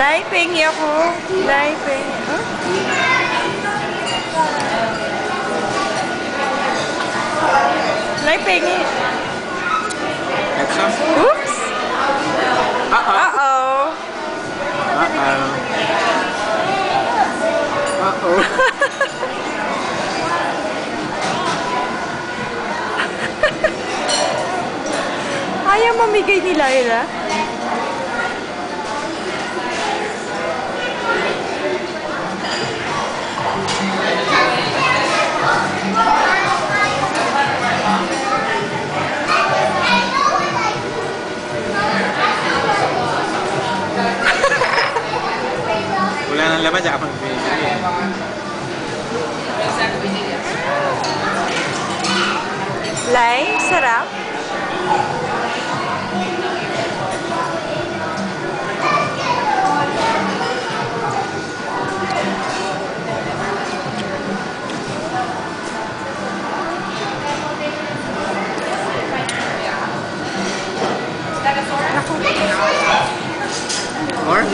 Liping ako. Liping. Huh? Liping. Oops. Uh-oh. Uh-oh. Uh-oh. Uh-oh. Ayaw mamigay ni Lyra. nggak baca apa? Lain serap. Or?